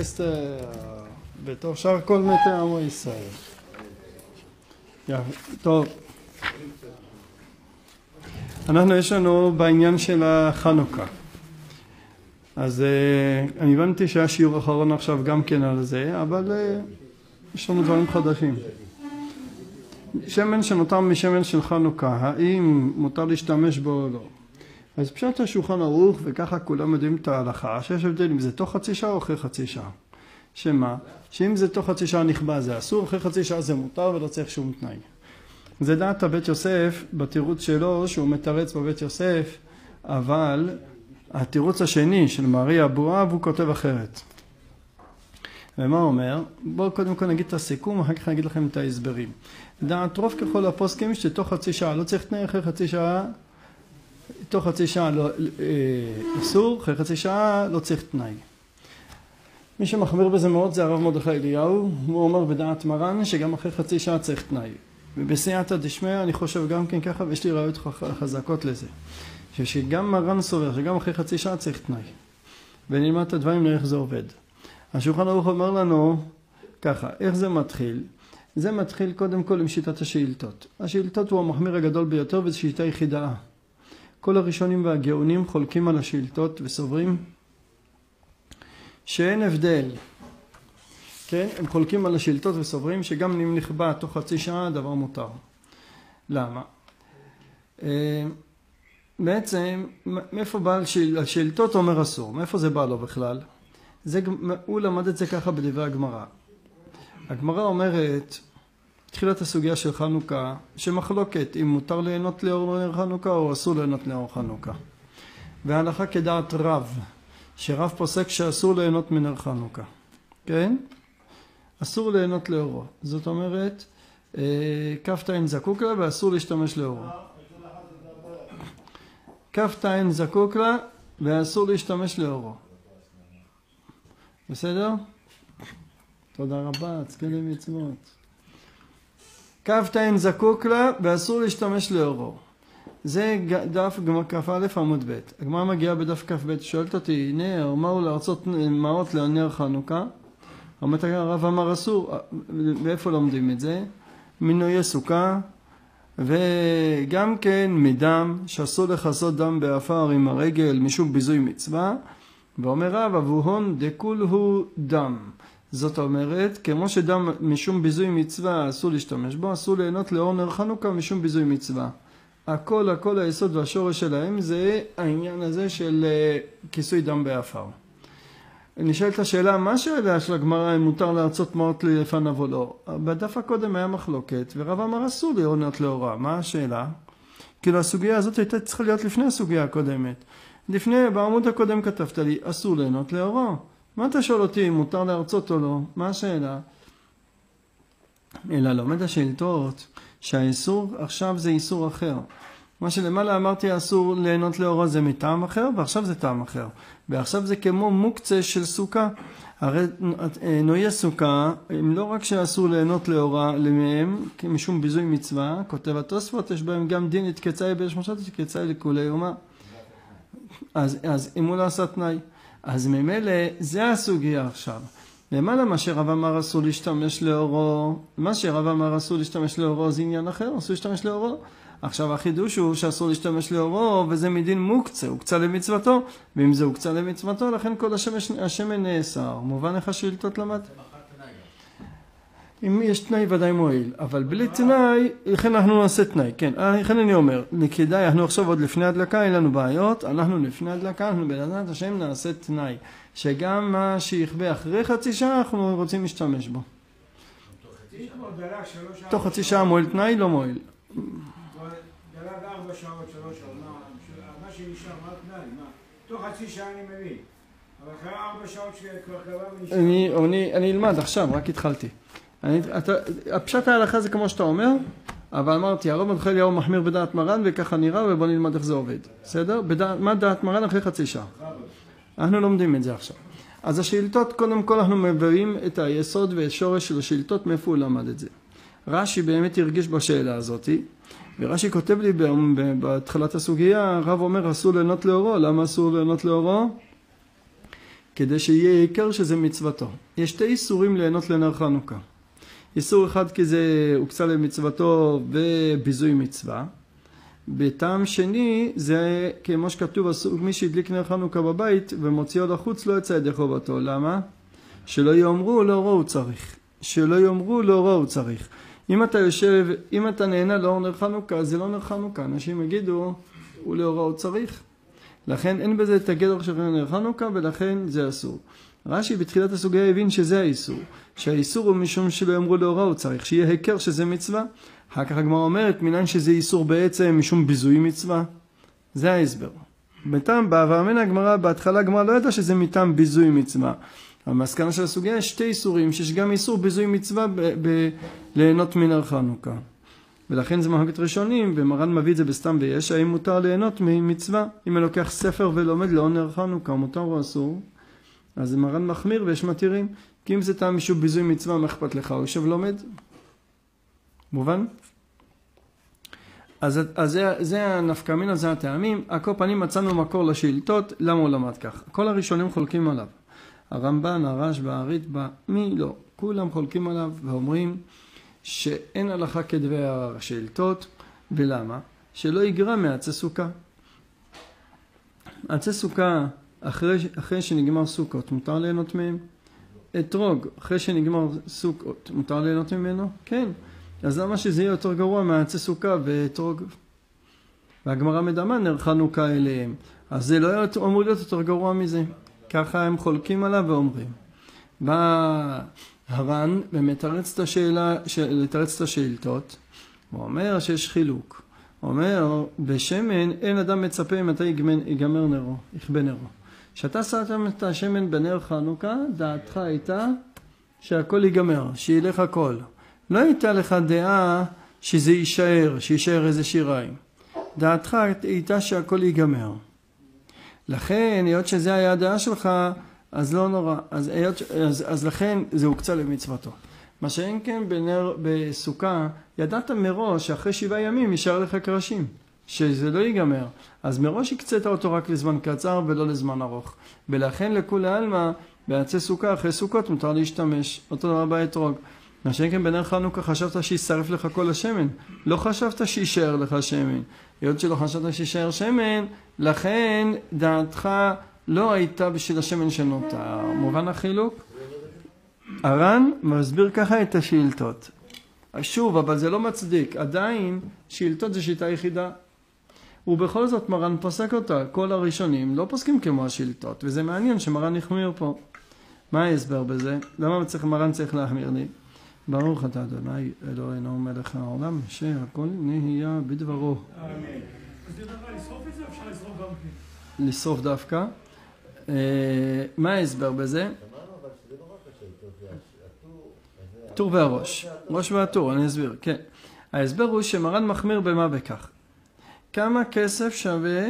אסתר, בתור שאר כל מתי עמו ישראל. טוב, אנחנו יש לנו בעניין של החנוכה. אז uh, אני הבנתי שהיה שיעור אחרון עכשיו גם כן על זה, אבל uh, יש לנו דברים חדשים. שמן שנותר משמן של חנוכה, האם מותר להשתמש בו או לא? אז פשוט השולחן ערוך וככה כולם יודעים את ההלכה, שיש הבדל אם זה תוך חצי שעה או אחרי חצי שעה. שמה? שאם זה תוך חצי שעה נכבה זה אסור, אחרי חצי שעה זה מותר ולא צריך שום תנאי. זה דעת הבית יוסף בתירוץ שלו שהוא מתרץ בבית יוסף, אבל התירוץ השני של מארי אבואב הוא כותב אחרת. ומה הוא אומר? בואו קודם כל נגיד את הסיכום, אחר כך נגיד לכם את ההסברים. דעת רוב ככל הפוסקים שתוך חצי שעה לא צריך תנאי, אחרי חצי שעה, תוך חצי שעה לא, אה, אסור, אחרי חצי שעה לא צריך תנאי. מי שמחמיר בזה מאוד זה הרב מרדכי אליהו, הוא אומר בדעת מרן שגם אחרי חצי שעה צריך תנאי. ובסייעתא דשמיא אני חושב גם כן ככה ויש לי ראיות חזקות לזה. שגם מרן סובר שגם אחרי חצי שעה צריך תנאי. ונלמד את הדברים נראה איך זה עובד. השולחן ערוך אומר לנו ככה, איך זה מתחיל? זה מתחיל קודם כל עם שיטת השאילתות. השאילתות הוא המחמיר הגדול ביותר וזו שיטה יחידה. כל הראשונים והגאונים חולקים על השאילתות וסוברים שאין הבדל. כן? הם חולקים על השאילתות וסוברים שגם אם נכבה תוך חצי שעה הדבר מותר. למה? אה, בעצם מאיפה בא השאילתות אומר אסור? מאיפה זה בא לו בכלל? זה, הוא למד את זה ככה בדברי הגמרא. הגמרא אומרת, תחילת הסוגיה של חנוכה, שמחלוקת אם מותר ליהנות לאור חנוכה או אסור ליהנות לאור חנוכה. וההלכה כדעת רב, שרב פוסק שאסור ליהנות מנר חנוכה, כן? אסור ליהנות לאורו. זאת אומרת, אה, כ"ט זקוק לה ואסור להשתמש לאורו. כ"ט זקוק לה ואסור להשתמש לאורו. בסדר? תודה רבה, תזכה למצוות. כ"ט זקוק לה ואסור להשתמש לאורו. זה דף כ"א עמוד ב'. הגמרא מגיעה בדף כ"ב, שואלת אותי, נר, מהו להרצות מעות לנר חנוכה? אומר רב אמר אסור, ואיפה לומדים את זה? מנויי סוכה, וגם כן מדם, שאסור לכסות דם באפר עם הרגל משום ביזוי מצווה, ואומר רב, אבוהון דכולהו דם. זאת אומרת, כמו שדם משום ביזוי מצווה אסור להשתמש בו, אסור ליהנות לאור חנוכה משום ביזוי מצווה. הכל הכל היסוד והשורש שלהם זה העניין הזה של אה, כיסוי דם באפר. נשאלת השאלה, מה השאלה של הגמרא אם מותר להרצות מעות לפניו או לא? בדף הקודם היה מחלוקת, ורב אמר אסור ליהנות לאורה. מה השאלה? כאילו הסוגיה הזאת הייתה צריכה להיות לפני הסוגיה הקודמת. לפני, בעמוד הקודם כתבת לי, אסור ליהנות לאורו. מה אתה שואל אותי, אם מותר להרצות או לא? מה השאלה? אלא לומד השאילתות שהאיסור עכשיו זה איסור אחר. מה שלמעלה אמרתי אסור ליהנות לאורו זה מטעם אחר, ועכשיו זה טעם אחר. ועכשיו זה כמו מוקצה של סוכה. הרי נויי סוכה, הם לא רק שאסור ליהנות לאורה מהם, משום ביזוי מצווה, כותב התוספות, יש בהם גם דין את קצאי באש משת את לכולי אומה. אז, אז אם הוא לא עשה תנאי, אז ממילא זה הסוגיה עכשיו. למעלה מה שרב אמר אסור להשתמש לאורו, מה שרב אמר אסור להשתמש לאורו זה עניין אחר, אסור להשתמש לאורו. עכשיו החידוש הוא שאסור להשתמש לאורו וזה מדין מוקצה, הוקצה למצוותו ואם זה הוקצה למצוותו לכן כל השמש, השמן נאסר. מובן איך השאילתות למד? אם יש תנאי ודאי מועיל, אבל בלי תנאי, לכן אנחנו נעשה תנאי, כן, לכן אני אומר, כדאי, אנחנו עכשיו עוד לפני הדלקה, אין לנו בעיות, אנחנו לפני הדלקה, אנחנו בעזרת השם נעשה תנאי, שגם מה שיכבה אחרי חצי שעה, אנחנו רוצים להשתמש בו. תוך חצי שעה מועיל תנאי, לא מועיל. אני אלמד עכשיו, רק התחלתי. הפשט ההלכה זה כמו שאתה אומר, אבל אמרתי, הרב מרדכי אליהו מחמיר בדעת מרן וככה נראה ובוא נלמד איך זה עובד, בסדר? בדעת, מה דעת מרן אחרי חצי שעה? אנחנו לומדים את זה עכשיו. אז השאילתות, קודם כל אנחנו מביאים את היסוד והשורש של השאילתות, מאיפה הוא למד את זה. רש"י באמת הרגיש בשאלה הזאתי, ורש"י כותב לי בהתחלת הסוגיה, הרב אומר אסור ליהנות לאורו, למה אסור ליהנות לאורו? כדי שיהיה היכר שזה מצוותו. יש שתי איסורים ליהנות לנר חנוכה. איסור אחד כי זה הוקצה למצוותו וביזוי מצווה. בטעם שני זה כמו שכתוב מי שהדליק נר חנוכה בבית ומוציאו לחוץ לא יצא ידי חובתו. למה? שלא יאמרו לאורו הוא צריך. שלא יאמרו לאורו הוא צריך. אם אתה יושב, אם אתה נהנה לאור נר חנוכה, זה לא נר חנוכה. אנשים יגידו, הוא לאורו הוא צריך. לכן אין בזה את הגדר של נר חנוכה ולכן זה אסור. רש"י בתחילת הסוגיה הבין שזה האיסור, שהאיסור הוא משום שלא יאמרו לאורה הוא צריך, שיהיה היכר שזה מצווה. אחר כך הגמרא אומרת, מנין שזה איסור בעצם משום ביזוי מצווה. זה ההסבר. בינתיים באברמנה הגמרא, בהתחלה הגמרא לא ידעה שזה מטעם ביזוי מצווה. המסקנה של הסוגיה יש שתי איסורים, שיש גם איסור ביזוי מצווה ליהנות מנר חנוכה. ולכן זה מחלוקת ראשונים, ומרן מביא את זה בסתם ויש, האם מותר ליהנות ממצווה? אם אני לוקח ספר ולומד לא נר חנוכה, מותר או אסור? אז מרן מחמיר ויש מתירים. כי אם זה טעם משום ביזוי מצווה, מה אכפת לך? הוא יושב ולומד. מובן? אז, אז זה, זה הנפקא מינה, זה הטעמים. על כל פנים מצאנו מקור לשאילתות, למה הוא למד כך? כל הראשונים חולקים עליו. הרמב"ן, הרשב"א, הר"תב"א, מי לא? כולם חולקים עליו ואומרים שאין הלכה כדברי השאילתות, ולמה? שלא יגרע מעצי סוכה. עצי סוכה, אחרי, אחרי שנגמר סוכות, מותר ליהנות מהם? אתרוג, אחרי שנגמר סוכות, מותר ליהנות ממנו? כן. אז למה שזה יהיה יותר גרוע מעצי סוכה ואתרוג? והגמרא מדמה נר חנוכה אליהם. אז זה לא אמור להיות יותר גרוע מזה. ככה הם חולקים עליו ואומרים. בא הר"ן ומתרץ את השאלה, לתרץ את השאילתות, הוא אומר שיש חילוק. הוא אומר, בשמן אין אדם מצפה מתי ייגמר נרו, יכבה נרו. כשאתה שמת את השמן בנר חנוכה, דעתך הייתה שהכל ייגמר, שילך הכל. לא הייתה לך דעה שזה יישאר, שיישאר איזה שיריים. דעתך הייתה שהכל ייגמר. לכן, היות שזה היה הדעה שלך, אז לא נורא. אז, היות, אז, אז לכן זה הוקצה למצוותו. מה שאין כן בנר, בסוכה, ידעת מראש שאחרי שבעה ימים יישאר לך קרשים, שזה לא ייגמר. אז מראש הקצית אותו רק לזמן קצר ולא לזמן ארוך. ולכן לכולי עלמא, בעצי סוכה, אחרי סוכות מותר להשתמש. אותו דבר באתרוג. מה שאין כן בנר חנוכה חשבת שישרף לך כל השמן, לא חשבת שישאר לך שמן. היות שלא חשבת שישאר שמן, לכן דעתך לא הייתה בשביל השמן שנותר. מובן החילוק? הר"ן מסביר ככה את השאילתות. שוב, אבל זה לא מצדיק. עדיין, שאילתות זה שיטה יחידה. ובכל זאת מרן פוסק אותה. כל הראשונים לא פוסקים כמו השאילתות, וזה מעניין שמרן החמיר פה. מה ההסבר בזה? למה צריך, מרן צריך להחמיר לי? ברוך אתה אדוני אלוהינו מלך העולם, שהכל נהיה בדברו. לשרוף דווקא. מה ההסבר בזה? הטור והראש. ראש והטור, אני אסביר, כן. ההסבר הוא שמרן מחמיר במה בכך. כמה כסף שווה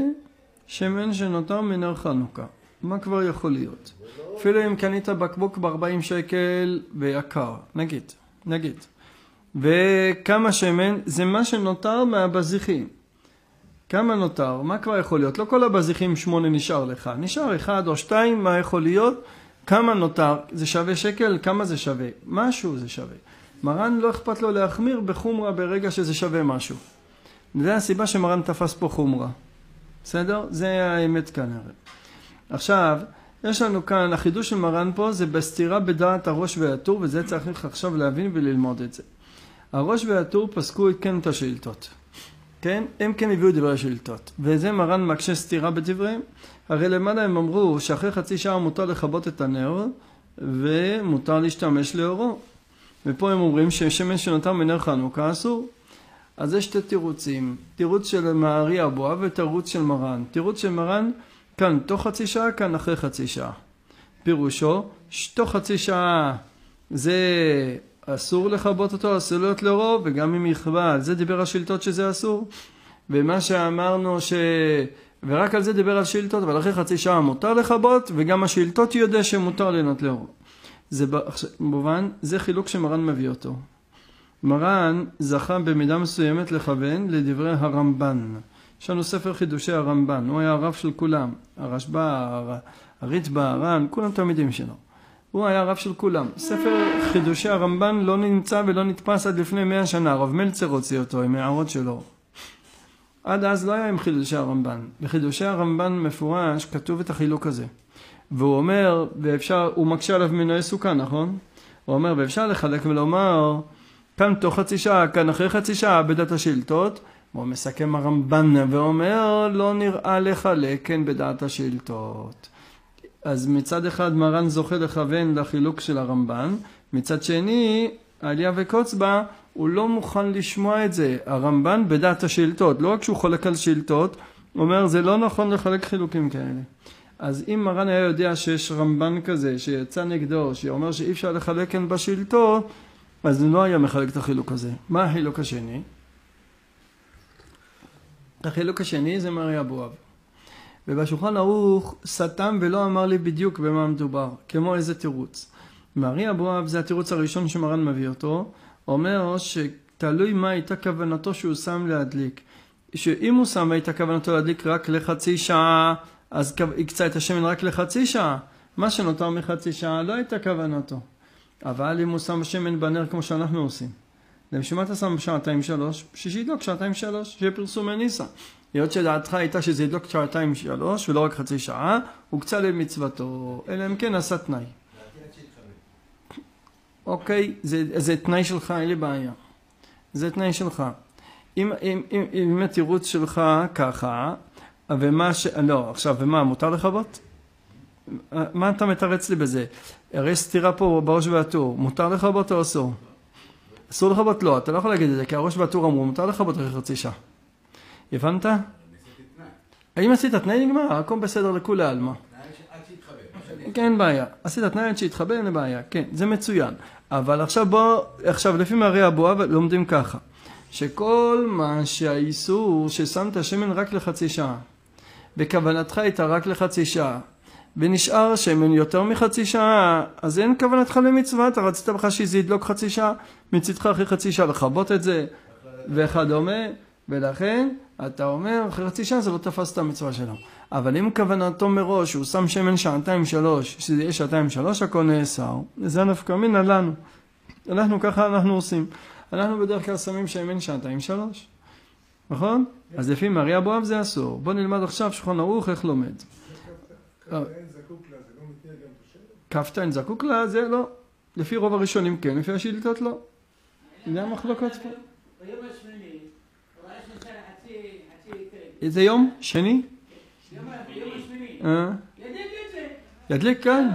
שמן שנותר מנר חנוכה? מה כבר יכול להיות? אפילו אם קנית בקבוק ב-40 שקל ויקר, נגיד. נגיד. וכמה שמן זה מה שנותר מהבזיחים. כמה נותר? מה כבר יכול להיות? לא כל הבזיחים שמונה נשאר לך. נשאר אחד או שתיים, מה יכול להיות? כמה נותר? זה שווה שקל? כמה זה שווה? משהו זה שווה. מרן לא אכפת לו להחמיר בחומרה ברגע שזה שווה משהו. זה הסיבה שמרן תפס פה חומרה. בסדר? זה האמת כנראה. עכשיו, יש לנו כאן, החידוש של מרן פה זה בסתירה בדעת הראש והטור, וזה צריך עכשיו להבין וללמוד את זה. הראש והטור פסקו כן את השאילתות. כן? הם כן הביאו דברי השאילתות. וזה מרן מקשה סתירה בדבריהם. הרי למעלה הם אמרו שאחרי חצי שעה מותר לכבות את הנר, ומותר להשתמש לאורו. ופה הם אומרים ששמן שנותר מנר חנוכה אסור. אז יש שתי תירוצים, תירוץ של מערי אבוה ותירוץ של מרן. תירוץ של מרן כאן תוך חצי שעה, כאן אחרי חצי שעה. פירושו, תוך חצי שעה זה אסור לכבות אותו, אסור להיות לאורו, וגם אם יכבה, על זה דיבר השאילתות שזה אסור. ומה שאמרנו ש... ורק על זה דיבר על שאילתות, אבל אחרי חצי שעה מותר לכבות, וגם השאילתות יודע שמותר ליהנות לאורו. זה במובן, זה חילוק שמרן מביא אותו. מרן זכה במידה מסוימת לכוון לדברי הרמב"ן. יש לנו ספר חידושי הרמב"ן, הוא היה הרב של כולם, הרשב"א, הריטב"א, הר"ן, כולם תלמידים שלו. הוא היה הרב של כולם. ספר חידושי הרמב"ן לא נמצא ולא נתפס עד לפני מאה שנה, הרב מלצר הוציא אותו עם הערות שלו. עד אז לא היה עם חידושי הרמב"ן. בחידושי הרמב"ן מפורש כתוב את החילוק הזה. והוא אומר, ואפשר, הוא מקשה עליו מנועי סוכה, נכון? הוא אומר, ואפשר לחלק ולומר, כאן תוך חצי שעה, כאן אחרי חצי שעה, בדעת השאילתות. הוא מסכם הרמב"ן ואומר, לא נראה לחלק כן בדעת השאילתות. אז מצד אחד מרן זוכה לכוון לחילוק של הרמב"ן, מצד שני, עלייה וקוץ בה, הוא לא מוכן לשמוע את זה. הרמב"ן בדעת השאילתות, לא רק שהוא חולק על הוא אומר זה לא נכון לחלק חילוקים כאלה. אז אם מרן היה יודע שיש רמב"ן כזה שיצא נגדו, שאומר שאי אפשר לחלק כן בשאילתות, אז הוא לא היה מחלק את החילוק הזה. מה החילוק השני? החילוק השני זה מרי אבואב. ובשולחן ערוך סתם ולא אמר לי בדיוק במה מדובר, כמו איזה תירוץ. מרי אבואב זה התירוץ הראשון שמרן מביא אותו, אומר שתלוי מה הייתה כוונתו שהוא שם להדליק. שאם הוא שם הייתה כוונתו להדליק רק לחצי שעה, אז הקצה את השמן רק לחצי שעה. מה שנותר מחצי שעה לא הייתה כוונתו. אבל אם הוא שם שמן בנר כמו שאנחנו עושים, למה אתה שם שעתיים שלוש? שידלוק שעתיים שלוש, שיהיה פרסומי ניסה. היות שדעתך הייתה שזה ידלוק שעתיים שלוש ולא רק חצי שעה, הוקצה למצוותו, אלא אם כן עשה תנאי. אוקיי, זה, זה תנאי שלך, אין לי בעיה. זה תנאי שלך. אם, אם, אם, אם התירוץ שלך ככה, ומה ש... לא, עכשיו, ומה, מותר לכבות? מה אתה מתרץ לי בזה? הרי סתירה פה בראש והטור, מותר לכבות או אסור? אסור לכבות? לא, אתה לא יכול להגיד את זה, כי הראש והטור אמרו, מותר לכבות אחרי חצי שעה. הבנת? האם עשית תנאי נגמר? הכל בסדר לכולי עלמא. כן, אין בעיה. עשית תנאי עד שיתחבר, אין בעיה. כן, זה מצוין. אבל עכשיו בוא, עכשיו לפי מרי אבואב לומדים ככה. שכל מה שהאיסור ששמת שמן רק לחצי שעה, בכוונתך הייתה רק לחצי שעה, ונשאר שמן יותר מחצי שעה, אז אין כוונתך למצווה, אתה רצית לך שזה ידלוק חצי שעה, מצדך אחרי חצי שעה לכבות את זה, וכדומה, ולכן אתה אומר, אחרי חצי שעה זה לא תפס את המצווה שלו. אבל אם כוונתו מראש, הוא שם שמן שעתיים שלוש, שזה יהיה שעתיים שלוש, הכל נאסר, זה נפקא מינה לנו. אנחנו ככה אנחנו עושים. אנחנו בדרך כלל שמים שמן שעתיים שלוש, נכון? אז לפי מרי אבואב זה אסור. בוא נלמד עכשיו שולחן ערוך איך לומד. כ"ט זקוק לה זה לא. לפי רוב הראשונים כן, לפי השאילתות לא. זה המחלוקות פה. איזה יום? שני? אה? ידליק כאן?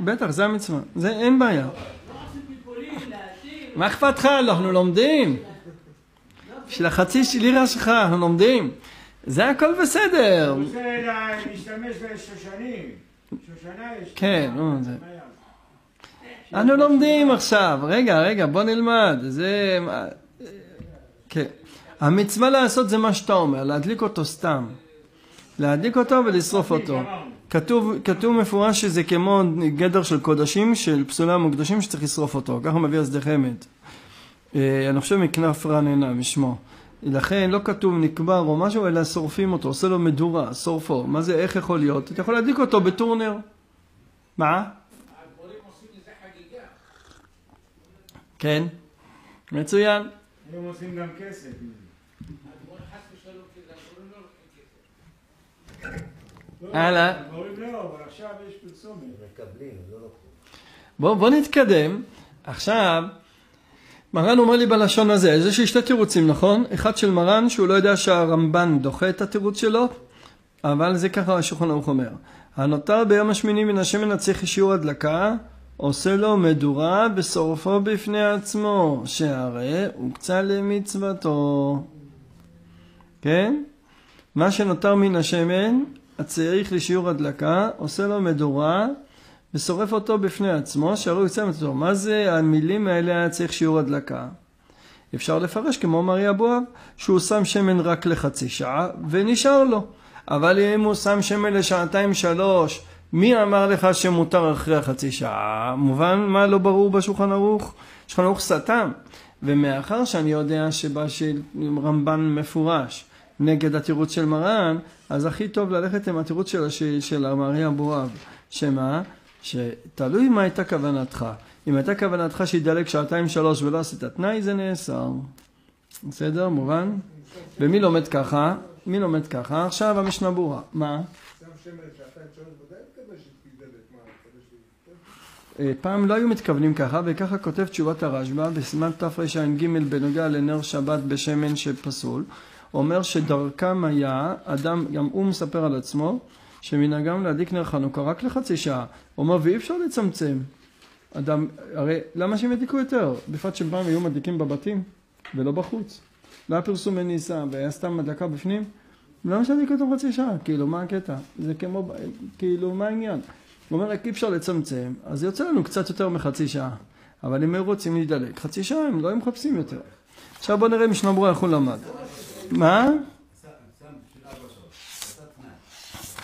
בטח, זה המצווה. זה אין בעיה. מה אכפת לך? אנחנו לומדים. בשביל החצי לירה שלך, אנחנו לומדים. זה הכל בסדר. הוא רוצה להשתמש בשושנים. כן, נו, זה... אנחנו לומדים עכשיו. רגע, רגע, בוא נלמד. זה... כן. המצווה לעשות זה מה שאתה אומר, להדליק אותו סתם. להדליק אותו ולשרוף אותו. כתוב, כתוב מפורש שזה כמו גדר של קודשים, של פסולה מוקדשים שצריך לשרוף אותו. ככה מביא השדה חמד. אה, אני חושב מכנף רעננה משמו. לכן לא כתוב נקבר או משהו, אלא שורפים אותו, עושה לו מדורה, שורפו. מה זה, איך יכול להיות? אתה יכול להדליק אותו בטורנר. מה? כן, מצוין. היום עושים גם כסף. הלאה. לא. לא בוא, בוא נתקדם. עכשיו, מרן אומר לי בלשון הזה, יש לי שתי תירוצים, נכון? אחד של מרן שהוא לא יודע שהרמב"ן דוחה את התירוץ שלו, אבל זה ככה השולחן ערוך אומר. הנותר ביום השמיני מן השמן הצריך שיעור הדלקה, עושה לו מדורה ושורפו בפני עצמו, שהרי הוקצה למצוותו. כן? מה שנותר מן השמן, הצריך לשיעור הדלקה, עושה לו מדורה ושורף אותו בפני עצמו, שהרי הוא יוצא מצוותו. מה זה המילים האלה היה צריך שיעור הדלקה? אפשר לפרש כמו מרי אבואב, שהוא שם שמן רק לחצי שעה ונשאר לו. אבל אם הוא שם שמן לשעתיים שלוש, מי אמר לך שמותר אחרי החצי שעה? מובן מה לא ברור בשולחן ערוך? שולחן ערוך סתם. ומאחר שאני יודע שבא של רמב"ן מפורש, נגד התירוץ של מרן, אז הכי טוב ללכת עם התירוץ של. של המרי אבואב, שמה? שתלוי מה הייתה כוונתך. אם הייתה כוונתך שידלק שעתיים שלוש ולא עשית תנאי, זה נאסר. בסדר? מובן? ומי לומד ככה? מי לומד ככה? עכשיו המשנה ברורה. מה? אה, פעם לא היו מתכוונים ככה, וככה כותב תשובת הרשב"א בסימן תרע"ג בנוגע לנר שבת בשמן שפסול. אומר שדרכם היה, אדם, גם הוא מספר על עצמו, שמנהגם להדליק נר חנוכה רק לחצי שעה. הוא אומר, ואי אפשר לצמצם. אדם, הרי למה שהם ידליקו יותר? בפרט שפעם היו מדליקים בבתים ולא בחוץ. לא היה פרסום בניסה והיה סתם הדלקה בפנים. למה שידליק אותם חצי שעה? כאילו, מה הקטע? זה כמו, כאילו, מה העניין? הוא אומר, אי אפשר לצמצם, אז יוצא לנו קצת יותר מחצי שעה. אבל אם היו רוצים להידלק, חצי שעה הם לא היו מחפשים יותר. עכשיו בואו נראה משנה ברורה איך הוא למד. מה?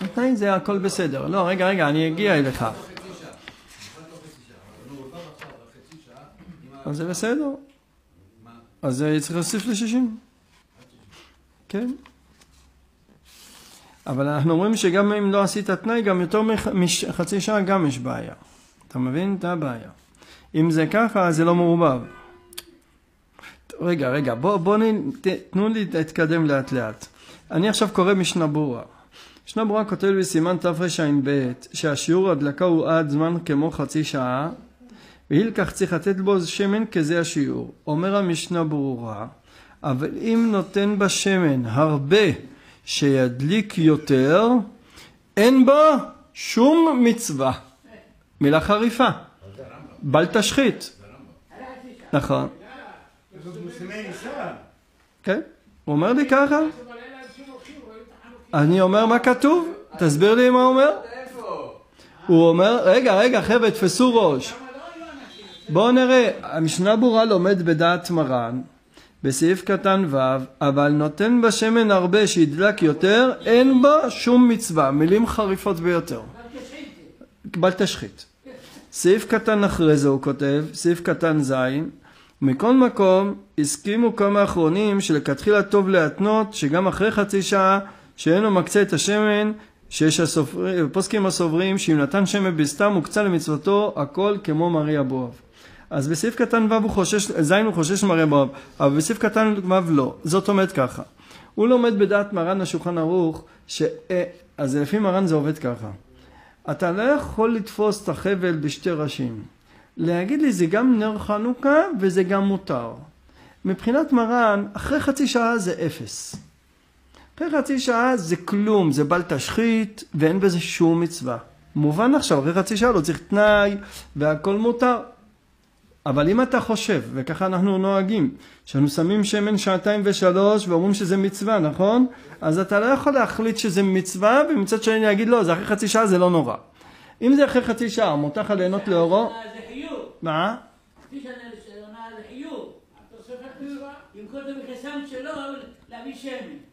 התנאי זה הכל בסדר. לא, רגע, רגע, אני אגיע אליך. אז זה בסדר. אז צריך להוסיף ל-60. כן. אבל אנחנו אומרים שגם אם לא עשית תנאי, גם יותר מחצי שעה גם יש בעיה. אתה מבין? את הבעיה. אם זה ככה, זה לא מעורבב. רגע, רגע, בואו בוא תנו לי להתקדם לאט לאט. אני עכשיו קורא משנה ברורה. משנה ברורה כותב בסימן תרע"ב שהשיעור הדלקה הוא עד זמן כמו חצי שעה והילקח צריך לתת בו שמן כזה השיעור. אומר המשנה ברורה, אבל אם נותן בה שמן הרבה שידליק יותר, אין בו שום מצווה. מילה חריפה. בל תשחית. נכון. כן, הוא אומר לי ככה. אני אומר מה כתוב, תסביר לי מה הוא אומר. הוא אומר, רגע, רגע, חבר'ה, תפסו ראש. בואו נראה, המשנה ברורה לומד בדעת מרן, בסעיף קטן ו', אבל נותן בשמן הרבה שידלק יותר, אין בה שום מצווה, מילים חריפות ביותר. בל תשחית. סעיף קטן אחרי זה הוא כותב, סעיף קטן ז', מכל מקום הסכימו כמה אחרונים שלכתחילה טוב להתנות שגם אחרי חצי שעה שאינו מקצה את השמן שיש הסופרים, פוסקים הסוברים שאם נתן שמן בסתם הוקצה למצוותו הכל כמו מרי אבואב. אז בסעיף קטן ו' הוא חושש, ז' הוא חושש מרי אבואב, אבל בסעיף קטן ו' לא. זאת אומרת ככה, הוא לומד בדעת מרן השולחן ערוך, ש... אה, אז לפי מרן זה עובד ככה. אתה לא יכול לתפוס את החבל בשתי ראשים. להגיד לי זה גם נר חנוכה וזה גם מותר. מבחינת מרן, אחרי חצי שעה זה אפס. אחרי חצי שעה זה כלום, זה בל תשחית ואין בזה שום מצווה. מובן עכשיו, אחרי חצי שעה לא צריך תנאי והכל מותר. אבל אם אתה חושב, וככה אנחנו נוהגים, שאנחנו שמים שמן שעתיים ושלוש ואומרים שזה מצווה, נכון? אז אתה לא יכול להחליט שזה מצווה, ומצד שני להגיד לא, זה אחרי חצי שעה זה לא נורא. אם זה אחרי חצי שעה, מותר לך ליהנות לאורו... זה חיוב. מה? שאני עונה זה חיוב. התוספת מצווה. אם קודם מכסיים שלו, להביא שמן.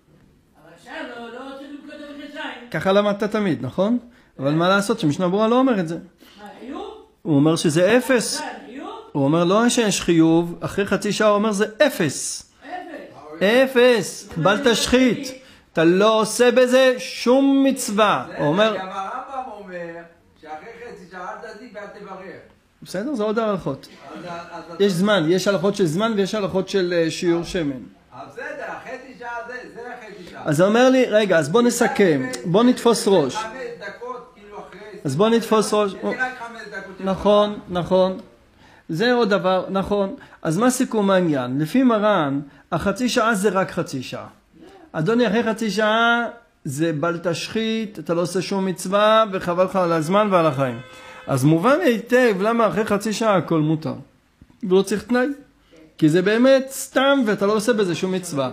ככה למדת תמיד, נכון? אבל מה לעשות שמשנה ברורה לא אומר את זה. הוא אומר שזה אפס. הוא אומר לא שיש חיוב, אחרי חצי שעה הוא אומר זה אפס. אפס. אפס, בל תשחית. אתה לא עושה בזה שום מצווה. הוא אומר, גם הרמב"ם אומר שאחרי חצי שעה אל תדליק ואל תברך. בסדר, זה עוד אז- יש זמן, יש הלכות של זמן ויש הלכות של אה, שיעור שמן. אז בסדר, חצי שעה זה, זה חצי שעה. אז הוא אומר לי, רגע, אז בוא נסכם, בוא נתפוס ראש. כאילו. אז בוא נתפוס ראש. נכון, נכון. זה עוד דבר, נכון. אז מה סיכום העניין? לפי מרן, החצי שעה זה רק חצי שעה. אדוני, אחרי חצי שעה זה בל תשחית, אתה לא עושה שום מצווה, וחבל לך על הזמן ועל החיים. אז מובן היטב למה אחרי חצי שעה הכל מותר. ולא צריך תנאי. כי זה באמת סתם ואתה לא עושה בזה שום מצווה.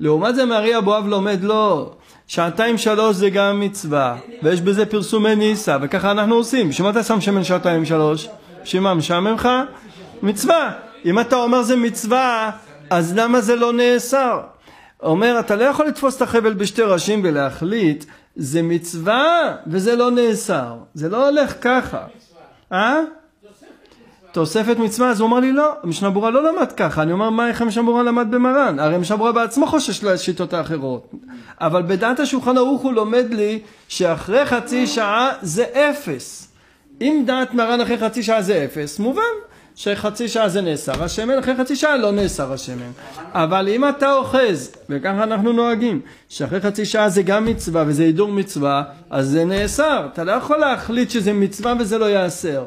לעומת זה מארי אבואב לומד לא, שעתיים שלוש זה גם מצווה, ויש בזה פרסומי ניסה, וככה אנחנו עושים. בשביל מה אתה שם שמן שעתיים שלוש? בשביל מה, משעמם לך? מצווה. אם אתה אומר זה מצווה, אז למה זה לא נאסר? אומר, אתה לא יכול לתפוס את החבל בשתי ראשים ולהחליט, זה מצווה וזה לא נאסר. זה לא הולך ככה. אה? תוספת מצווה, אז הוא אמר לי לא, המשנה ברורה לא למד ככה, אני אומר מה איך המשנה ברורה למד במרן, הרי המשנה ברורה בעצמו חושש לשיטות האחרות, אבל בדעת השולחן ערוך הוא לומד לי שאחרי חצי שעה זה אפס, אם דעת מרן אחרי חצי שעה זה אפס, מובן שחצי שעה זה נאסר השמן, אחרי חצי שעה לא נאסר השמן. אבל אם אתה אוחז, וככה אנחנו נוהגים, שאחרי חצי שעה זה גם מצווה וזה הידור מצווה, אז זה נאסר. אתה לא יכול להחליט שזה מצווה וזה לא יאסר.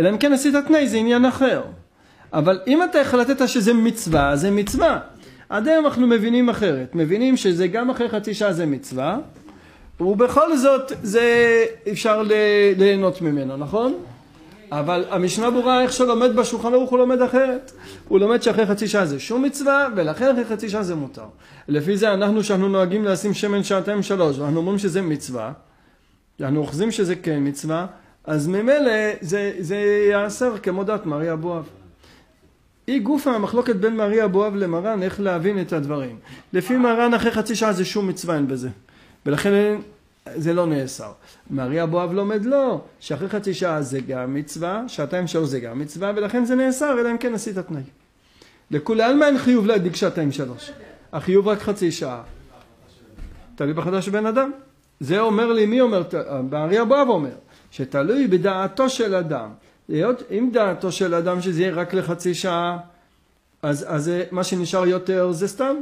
אלא אם כן עשית תנאי, זה עניין אחר. אבל אם אתה החלטת שזה מצווה, זה מצווה. עד היום אנחנו מבינים אחרת. מבינים שזה גם אחרי חצי שעה זה מצווה, ובכל זאת זה אפשר ליהנות ממנו, נכון? אבל המשנה ברורה איך שלומד בשולחן ערוך הוא לומד אחרת. הוא לומד שאחרי חצי שעה זה שום מצווה, ולכן אחרי חצי שעה זה מותר. לפי זה אנחנו שאנחנו נוהגים לשים שמן שעתיים שלוש, ואנחנו אומרים שזה מצווה, אנחנו אוחזים שזה כן מצווה, אז ממילא זה, זה יאסר כמו דת מרי אבואב. היא גופה המחלוקת בין מרי אבואב למרן איך להבין את הדברים. לפי מרן אחרי חצי שעה זה שום מצווה אין בזה. ולכן זה לא נאסר. מרי אבואב לומד לא, שאחרי חצי שעה זה גם מצווה, שעתיים שלוש זה גם מצווה, ולכן זה נאסר, אלא אם כן עשית תנאי. לכולי עלמא אין חיוב להדליק שעתיים שלוש. החיוב רק חצי שעה. תלוי בחדש בן אדם. זה אומר לי, מי אומר? מרי אבואב אומר, שתלוי בדעתו של אדם. להיות, אם דעתו של אדם שזה יהיה רק לחצי שעה, אז, אז מה שנשאר יותר זה סתם.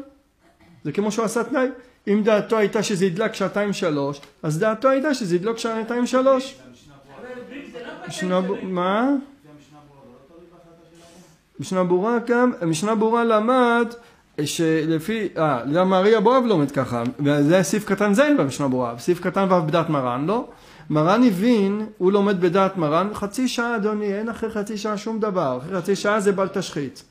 זה כמו שהוא עשה תנאי. אם דעתו הייתה שזה ידלק שעתיים שלוש, אז דעתו הייתה שזה ידלוק שעתיים שלוש. משנה מה? משנה ברורה גם, משנה ברורה למד שלפי, אה, למה ארי אבואב לומד ככה, וזה סעיף קטן זין במשנה ברורה, סעיף קטן ו' בדעת מרן, לא? מרן הבין, הוא לומד בדעת מרן, חצי שעה אדוני, אין אחרי חצי שעה שום דבר, אחרי חצי שעה זה בל תשחית.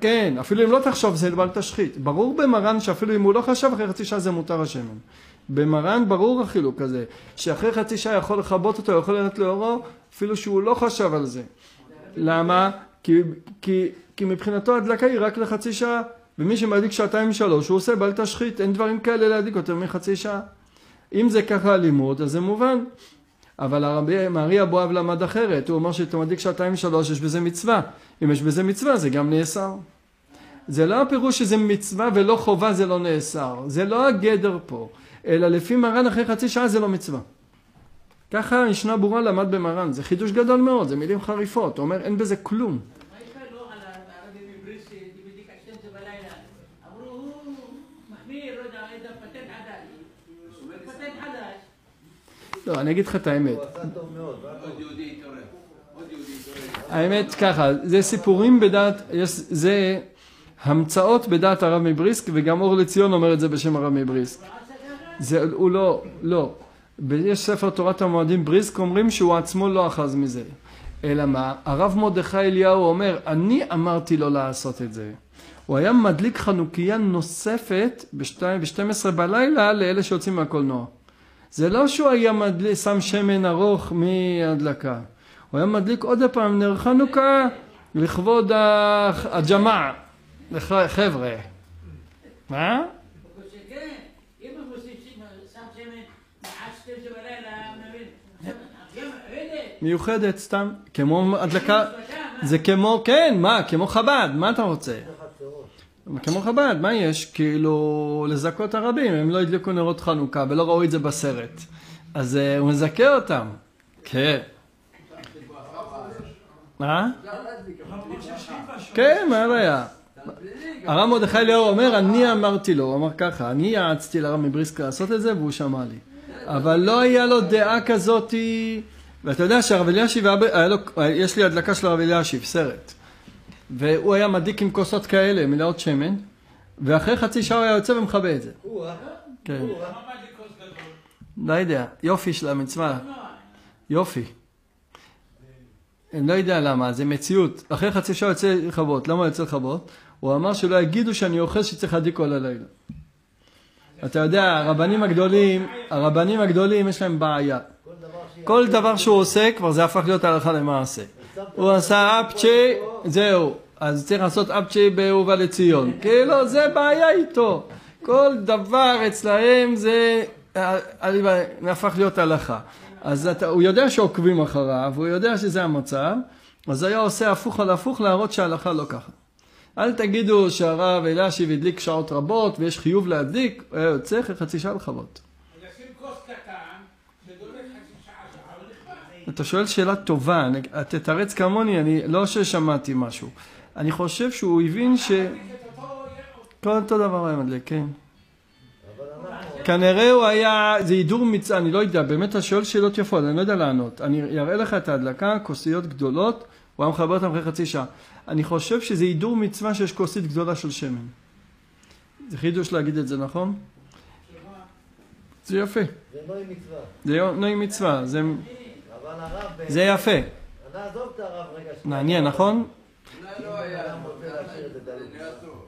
כן, אפילו אם לא תחשוב זה בל תשחית. ברור במרן שאפילו אם הוא לא חשב אחרי חצי שעה זה מותר השמן. במרן ברור החילוק הזה, שאחרי חצי שעה יכול לכבות אותו, יכול לרדת לאורו, אפילו שהוא לא חשב על זה. למה? כי, כי, כי מבחינתו הדלקה היא רק לחצי שעה, ומי שמדליק שעתיים שלוש הוא עושה בל תשחית, אין דברים כאלה להדליק יותר מחצי שעה. אם זה ככה הלימוד אז זה מובן. אבל הרבי מארי אבואב למד אחרת, הוא אומר שאתה מדליק שעתיים שלוש יש בזה מצווה, אם יש בזה מצווה זה גם נאסר. זה לא הפירוש שזה מצווה ולא חובה זה לא נאסר, זה לא הגדר פה, אלא לפי מרן אחרי חצי שעה זה לא מצווה. ככה משנה ברורה למד במרן, זה חידוש גדול מאוד, זה מילים חריפות, הוא אומר אין בזה כלום. לא, אני אגיד לך את האמת. האמת ככה, זה סיפורים בדעת, זה המצאות בדעת הרב מבריסק, וגם אור לציון אומר את זה בשם הרב מבריסק. זה, הוא לא, לא. יש ספר תורת המועדים בריסק אומרים שהוא עצמו לא אחז מזה. אלא מה? הרב מרדכי אליהו אומר, אני אמרתי לו לעשות את זה. הוא היה מדליק חנוכיה נוספת ב-12 בלילה לאלה שיוצאים מהקולנוע. זה לא שהוא היה מדליק, שם שמן ארוך מהדלקה. הוא היה מדליק עוד פעם נר חנוכה לכבוד הג'מאע, חבר'ה. מה? מיוחדת סתם, כמו הדלקה, זה כמו, כן, מה, כמו חב"ד, מה אתה רוצה? כמו חב"ד, מה יש? כאילו, לזכות הרבים, הם לא הדליקו נרות חנוכה ולא ראו את זה בסרט. אז uh, הוא מזכה אותם. כן. מה? כן, מה הבעיה? הרב מרדכי אליהו אומר, אני אמרתי לו, הוא אמר ככה, אני יעצתי לרב מבריסקה לעשות את זה והוא שמע לי. אבל לא היה לו דעה כזאתי, ואתה יודע שהרב אלישיב, יש לי הדלקה של הרב אלישיב, סרט. והוא היה מדליק עם כוסות כאלה, מלאות שמן, ואחרי חצי שעה הוא היה יוצא ומכבה את זה. כן. לא יודע, יופי של המצווה. יופי. אני לא יודע למה, זה מציאות. אחרי חצי שעה יוצא לכבות. למה יוצא לכבות? הוא אמר שלא יגידו שאני אוכל שצריך להדליק כל הלילה. אתה יודע, הרבנים הגדולים, הרבנים הגדולים יש להם בעיה. כל דבר שהוא עושה כבר זה הפך להיות הלכה למעשה. הוא עשה אפצ'י, זהו, אז צריך לעשות אפצ'י באהובה לציון. כאילו, זה בעיה איתו. כל דבר אצלהם זה הפך להיות הלכה. אז הוא יודע שעוקבים אחריו, הוא יודע שזה המצב, אז היה עושה הפוך על הפוך להראות שההלכה לא ככה. אל תגידו שהרב אלישיב הדליק שעות רבות ויש חיוב להדליק, הוא היה יוצא אחרי חצי שעה לכבות. אז לשים כוס קטן, שדולק חצי שעה, שעה, ונכנס. אתה שואל שאלה טובה, אני- תתרץ כמוני, אני לא ששמעתי משהו. אני חושב שהוא הבין ש... כל אותו דבר היה מדליק, כן. כנראה הוא היה, זה הידור מצווה, אני לא יודע, באמת אתה שואל שאלות יפות, אני לא יודע לענות. אני אראה לך את ההדלקה, כוסיות גדולות, הוא היה מחבר אותם אחרי חצי שעה. אני חושב שזה הידור מצווה שיש כוסית גדולה של שמן. זה חידוש להגיד את זה, נכון? זה יפה, זה עם מצווה. זה נוי מצווה, זה, אבל הרב... זה יפה. נעזוב את הרב רגע. שנייה. מעניין, נכון? אולי לא.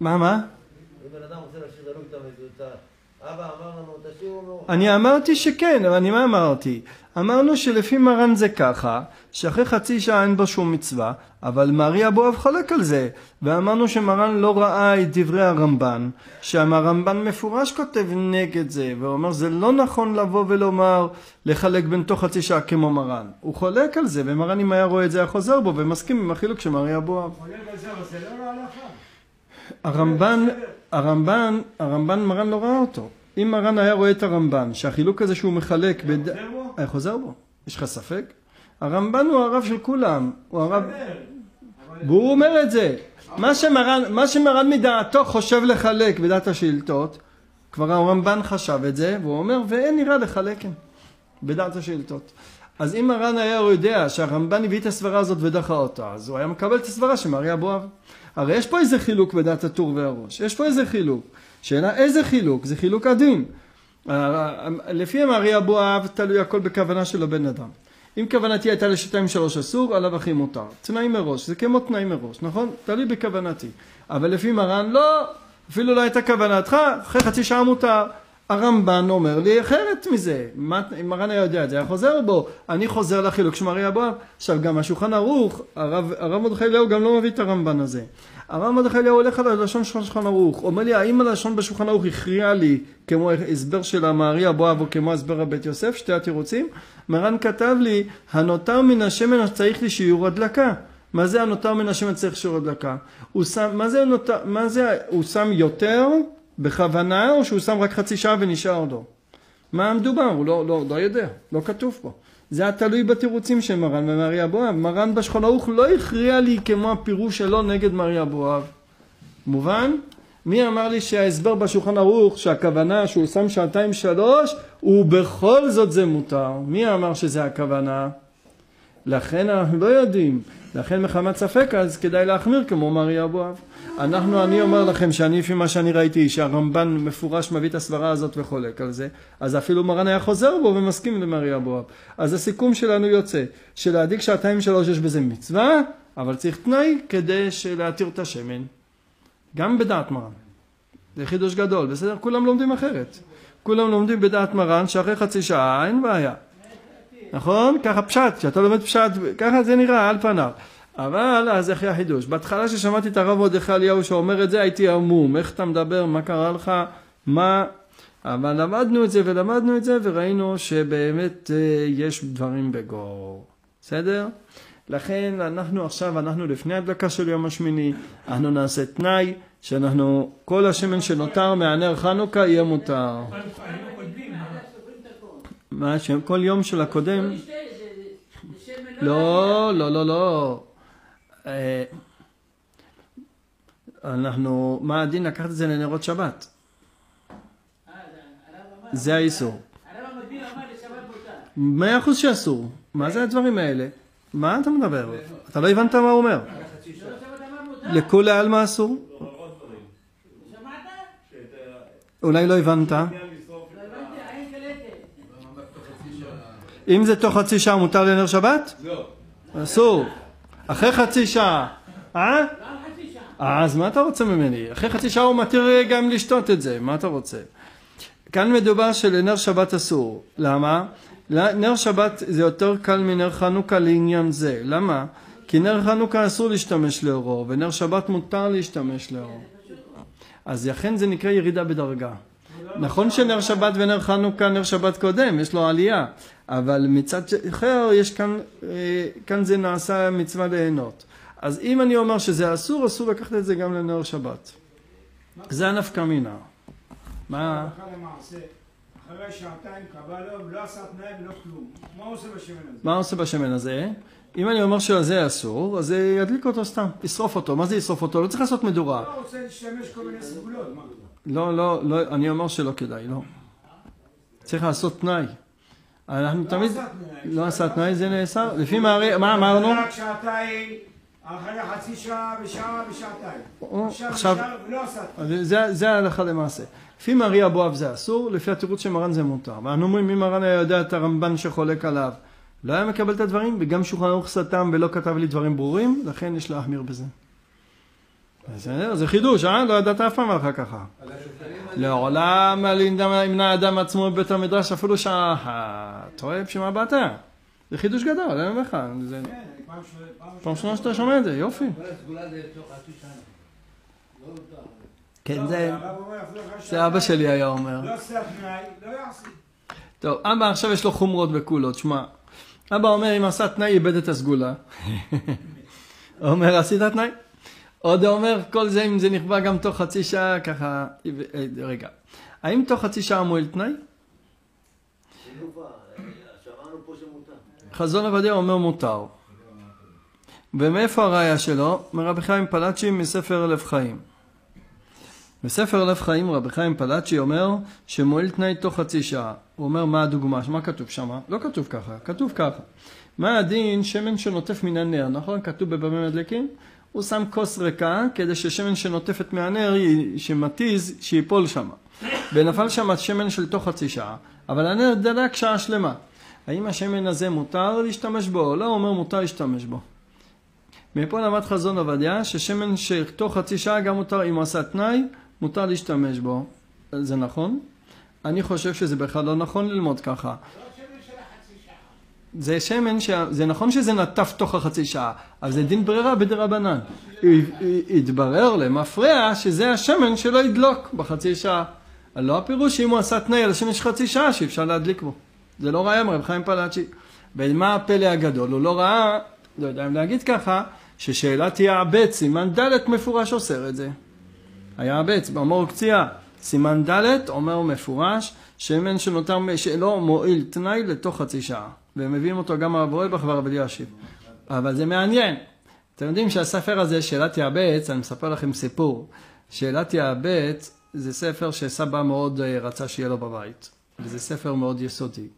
מה, מה? אם בן אדם רוצה להשאיר דלוק את המזוזה, אבא אמר לנו, תשאירו מאוחר. אני אמרתי שכן, אבל אני מה אמרתי? אמרנו שלפי מרן זה ככה, שאחרי חצי שעה אין בו שום מצווה, אבל מרי אבואב חולק על זה. ואמרנו שמרן לא ראה את דברי הרמב"ן, שהרמב"ן מפורש כותב נגד זה, והוא אומר זה לא נכון לבוא ולומר לחלק בין תוך חצי שעה כמו מרן. הוא חולק על זה, ומרן אם היה רואה את זה היה חוזר בו, ומסכים עם החילוק של מרי אבואב. חולק על זה, אבל זה לא להלכה. הרמב"ן, הרמב"ן, הרמב"ן מרן לא ראה אותו. אם מרן היה רואה את הרמב"ן, שהחילוק הזה שהוא מחלק, בד... חוזר בו? היה חוזר בו. יש לך ספק? הרמב"ן הוא הרב של כולם. הוא הרב... והוא אומר את זה. מה שמרן, מה שמרן מדעתו חושב לחלק בדעת השאילתות, כבר הרמב"ן חשב את זה, והוא אומר, ואין נראה לחלק כן, בדעת השאילתות. אז אם מרן היה יודע שהרמב"ן הביא את הסברה הזאת ודחה אותה, אז הוא היה מקבל את הסברה של מרי אבואב. הרי יש פה איזה חילוק בדעת הטור והראש, יש פה איזה חילוק. שאלה איזה חילוק? זה חילוק עדין. לפי מרי אבואב תלוי הכל בכוונה של הבן אדם. אם כוונתי הייתה לשתיים שלוש אסור, עליו הכי מותר. תנאי מראש, זה כמו תנאי מראש, נכון? תלוי בכוונתי. אבל לפי מרן לא, אפילו לא הייתה כוונתך, אחרי חצי שעה מותר. הרמב"ן אומר לי אחרת מזה. אם מרן היה יודע את זה, היה חוזר בו. אני חוזר לחילוק של מרי אבואב. עכשיו גם השולחן ערוך, הרב, הרב מרדכי אליהו גם לא מביא את הרמב"ן הזה. הרב מרדכי אליהו הולך על הלשון של השולחן ערוך. אומר לי, האם הלשון בשולחן ערוך הכריע לי כמו הסבר של המארי אבואב או כמו הסבר הבית יוסף, שתי התירוצים? מרן כתב לי, הנותר מן השמן צריך לי שיעור הדלקה. מה זה הנותר מן השמן צריך שיעור הדלקה? הוא שם, מה זה הנותר, מה זה, הוא שם יותר בכוונה או שהוא שם רק חצי שעה ונשאר לו? מה מדובר? הוא לא, לא, לא יודע, לא כתוב פה. זה היה תלוי בתירוצים של מרן ומרי אבואב. מרן בשכון ערוך לא הכריע לי כמו הפירוש שלו נגד מרי אבואב. מובן? מי אמר לי שההסבר בשולחן ערוך שהכוונה שהוא שם שעתיים שלוש ובכל זאת זה מותר? מי אמר שזה הכוונה? לכן אנחנו לא יודעים. לכן מחמת ספק אז כדאי להחמיר כמו מרי אבואב. אנחנו, אני אומר לכם שאני לפי מה שאני ראיתי שהרמב"ן מפורש מביא את הסברה הזאת וחולק על זה אז אפילו מרן היה חוזר בו ומסכים למרי אבואב. אז הסיכום שלנו יוצא שלהדליק שעתיים שלוש יש בזה מצווה אבל צריך תנאי כדי להתיר את השמן גם בדעת מרן. זה חידוש גדול, בסדר? כולם לומדים אחרת. כולם לומדים בדעת מרן שאחרי חצי שעה אין בעיה. נכון? ככה פשט, כשאתה לומד פשט, ככה זה נראה על פניו. אבל אז איך היה חידוש? בהתחלה ששמעתי את הרב מרדכי אליהו שאומר את זה הייתי עמום, איך אתה מדבר, מה קרה לך, מה... אבל למדנו את זה ולמדנו את זה וראינו שבאמת אה, יש דברים בגו. בסדר? לכן אנחנו עכשיו, אנחנו לפני הדלקה של יום השמיני, אנחנו נעשה תנאי שאנחנו, כל השמן שנותר מהנר חנוכה יהיה מותר. היינו כותבים, מה? סוגרים את מה, שכל יום של הקודם? לא לא, לא, לא, לא. אה, אנחנו, מה הדין לקחת את זה לנרות שבת? אה, זה- האיסור. מאה אחוז שאסור. מה זה הדברים האלה? מה אתה מדבר? אתה לא הבנת מה הוא אומר. לא מותר. לכולי עלמא אסור? אולי לא הבנת. לא הבנתי, עין קלטת. אם זה תוך חצי שעה מותר לנר שבת? לא. אסור. אחרי חצי שעה. אה? לא חצי שעה. אה, אז מה אתה רוצה ממני? אחרי חצי שעה הוא מתיר גם לשתות את זה, מה אתה רוצה? כאן מדובר שלנר שבת אסור. למה? נר שבת זה יותר קל מנר חנוכה לעניין זה. למה? כי נר חנוכה אסור להשתמש לאורו, ונר שבת מותר להשתמש לאורו. אז לכן זה נקרא ירידה בדרגה. נכון שנר שבת ונר חנוכה, נר שבת קודם, יש לו עלייה, אבל מצד אחר יש כאן, אה, כאן זה נעשה מצווה ליהנות. אז אם אני אומר שזה אסור, אסור לקחת את זה גם לנר שבת. זה הנפקא מינה. מה? אחרי שעתיים קבע לו, לא עשה תנאי ולא כלום. מה הוא עושה בשמן הזה? מה עושה בשמן הזה? אם אני אומר שזה אסור, אז ידליק אותו סתם, ישרוף אותו. מה זה ישרוף אותו? לא צריך לעשות מדורה. לא רוצה להשתמש כל מיני סגולות? לא, לא, לא, אני אומר שלא כדאי, לא. צריך לעשות תנאי. אנחנו לא תמיד... לא עשה תנאי, זה נאסר. לפי מה, מה אמרנו? רק שעתיים, אחרי חצי שעה ושעה ושעתיים. או, עכשיו ולא עשה תנאי. זה, ההלכה למעשה. לפי מרי אבואב זה אסור, לפי התירוץ של מרן זה מותר. ואנחנו אומרים, אם מרן היה יודע את הרמב"ן שחולק עליו, לא היה מקבל את הדברים, וגם שולחן ערוך סתם ולא כתב לי דברים ברורים, לכן יש להחמיר בזה. בסדר, זה חידוש, אה? לא ידעת אף פעם הלכה ככה. לעולם אל ימנע אדם עצמו בבית המדרש אפילו שעה אחת. רואה בשביל מה באת? זה חידוש גדול, אני אומר לך. כן, פעם ראשונה שאתה שומע את זה, יופי. לא. כן, לא, זה... זה אבא שלי היה אומר. לא לא. טוב, אבא עכשיו יש לו חומרות וכולות, שמע. אבא אומר, אם עשה תנאי, איבד את הסגולה. אומר, עשית תנאי? עוד אומר, כל זה, אם זה נכבה גם תוך חצי שעה, ככה... רגע. האם תוך חצי שעה מועיל תנאי? חזון עובדיה אומר מותר. ומאיפה הראיה שלו? מרבי חיים פלאצ'י מספר לב חיים. בספר לב חיים רבי חיים פלאצ'י אומר שמועיל תנאי תוך חצי שעה. הוא אומר מה הדוגמה, מה כתוב שם? לא כתוב ככה, כתוב ככה. מה הדין שמן שנוטף מן הנר, נכון? כתוב בבמה מדליקים? הוא שם כוס ריקה כדי ששמן שנוטפת מהנר, שמתיז, שיפול שם. ונפל שם שמן של תוך חצי שעה, אבל הנר דלק שעה שלמה. האם השמן הזה מותר להשתמש בו או לא? הוא אומר מותר להשתמש בו. מפה למד חזון עובדיה ששמן שתוך חצי שעה גם מותר, אם הוא עשה תנאי, מותר להשתמש בו. זה נכון? אני חושב שזה בכלל לא נכון ללמוד ככה. זה שמן, ש... זה נכון שזה נטף תוך החצי שעה, אבל זה דין ברירה בדרבנן. התברר למפרע שזה השמן שלא ידלוק בחצי שעה. לא הפירוש שאם הוא עשה תנאי על השמן של חצי שעה שאפשר להדליק בו. זה לא ראיה מרב חיים פלאצ'י. ומה הפלא הגדול? הוא לא ראה, לא יודע אם להגיד ככה, ששאלת יעבץ, סימן ד' מפורש אוסר את זה. היעבץ, במור קציעה, סימן ד' אומר מפורש, שמן שנותר שלא מועיל תנאי לתוך חצי שעה. והם מביאים אותו גם הרב רויבך והרב אלישיב. אבל זה מעניין. אתם יודעים שהספר הזה, שאלת יעבץ, אני מספר לכם סיפור. שאלת יעבץ זה ספר שסבא מאוד אה, רצה שיהיה לו בבית. וזה ספר מאוד יסודי.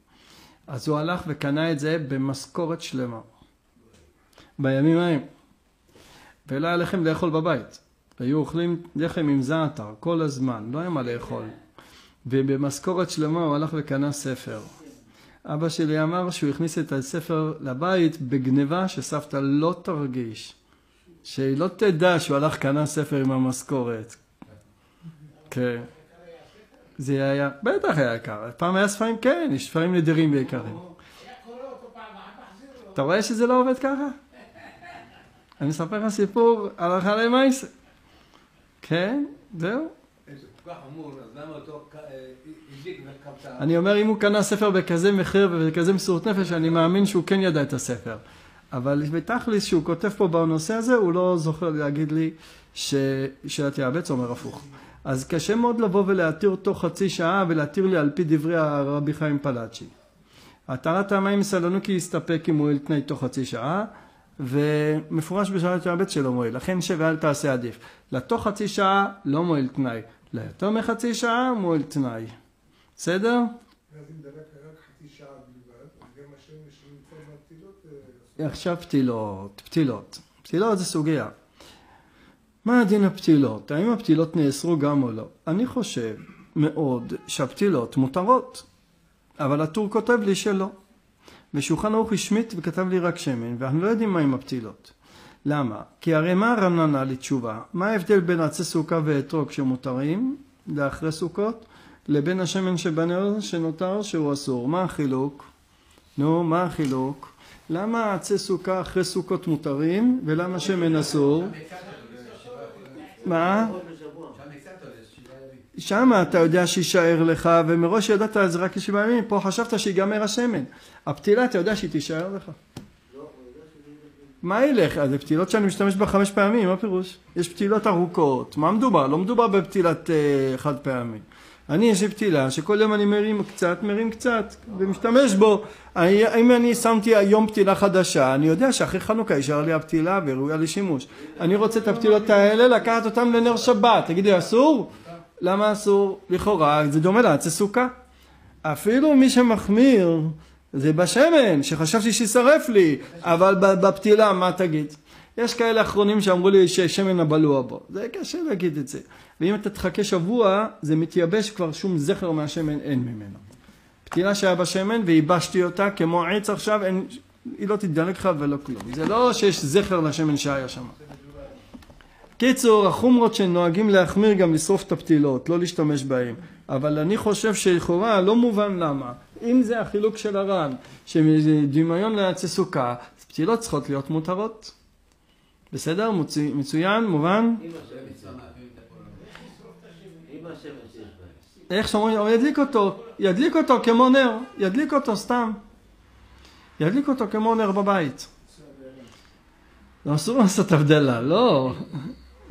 אז הוא הלך וקנה את זה במשכורת שלמה. בימים ההם. ולא היה לחם לאכול בבית. היו אוכלים לחם עם זעתר כל הזמן, לא היה מה לאכול. ובמשכורת שלמה הוא הלך וקנה ספר. אבא שלי אמר שהוא הכניס את הספר לבית בגניבה שסבתא לא תרגיש. שהיא לא תדע שהוא הלך קנה ספר עם המשכורת. כן. זה היה, בטח היה יקר. פעם היה ספרים, כן, יש ספרים נדירים ויקרים. אתה רואה שזה לא עובד ככה? אני מספר לך סיפור הלכה למעשה. כן, זהו. אה? אני אומר, אם הוא קנה ספר בכזה מחיר ובכזה מסירות נפש, אני מאמין שהוא כן ידע את הספר. אבל בתכלס, שהוא כותב פה בנושא הזה, הוא לא זוכר להגיד לי ש... שאת יעבץ אומר הפוך. אז קשה מאוד לבוא ולהתיר תוך חצי שעה ולהתיר לי על פי דברי הרבי חיים פלאצ'י. התרת המים סלונוקי יסתפק אם מועיל תנאי תוך חצי שעה, ומפורש בשעת יעבץ שלא מועיל, לכן שב ואל תעשה עדיף. לתוך חצי שעה לא מועיל תנאי, ליותר מחצי שעה מועיל תנאי. בסדר? אה, עכשיו פתילות, פתילות. פתילות זה סוגיה. מה הדין הפתילות? האם הפתילות נאסרו גם או לא? אני חושב מאוד שהפתילות מותרות, אבל הטור כותב לי שלא. ושולחן ערוך השמיט וכתב לי רק שמן, ואנחנו לא יודעים מה עם הפתילות. למה? כי הרי מה הרב ענה לי תשובה? מה ההבדל בין עצי סוכה ואתרוג שמותרים לאחרי סוכות, לבין השמן שבנר שנותר שהוא אסור? מה החילוק? נו, מה החילוק? למה עצי סוכה אחרי סוכות מותרים, ולמה שמן אסור? מה? שם אתה יודע שיישאר לך, ומראש ידעת זה רק לשבעה ימים, פה חשבת שיגמר השמן. הפתילה, אתה יודע שהיא תישאר לך. מה ילך? אז זה פתילות שאני משתמש בה חמש פעמים, מה פירוש? יש פתילות ארוכות, מה מדובר? לא מדובר בפתילת אה, חד פעמי. אני יש לי פתילה שכל יום אני מרים קצת, מרים קצת, ומשתמש בו. אני, אם אני שמתי היום פתילה חדשה, אני יודע שאחרי חנוכה יישאר לי הפתילה וראויה לשימוש. אני רוצה את הפתילות האלה, לקחת אותן לנר שבת. תגיד לי, אסור? למה אסור? לכאורה, זה דומה לעצי סוכה. אפילו מי שמחמיר, זה בשמן, שחשבתי שישרף לי, אבל בפתילה, מה תגיד? יש כאלה אחרונים שאמרו לי ששמן הבלוע בו. זה קשה להגיד את זה. ואם אתה תחכה שבוע, זה מתייבש כבר שום זכר מהשמן אין ממנו. פתילה שהיה בשמן וייבשתי אותה כמו עץ עכשיו, אין, היא לא תדלק לך ולא כלום. זה לא שיש זכר לשמן שהיה שם. קיצור, החומרות שנוהגים להחמיר גם לשרוף את הפתילות, לא להשתמש בהן. אבל אני חושב שלכאורה לא מובן למה. אם זה החילוק של הר"ן, שדמיון לעצי סוכה, פתילות צריכות להיות מותרות. בסדר? מצוין? מצוין? מובן? איך שאומרים, הוא ידליק אותו, ידליק אותו כמו נר, ידליק אותו סתם. ידליק אותו כמו נר בבית. לא אסור לעשות הבדלה, לא.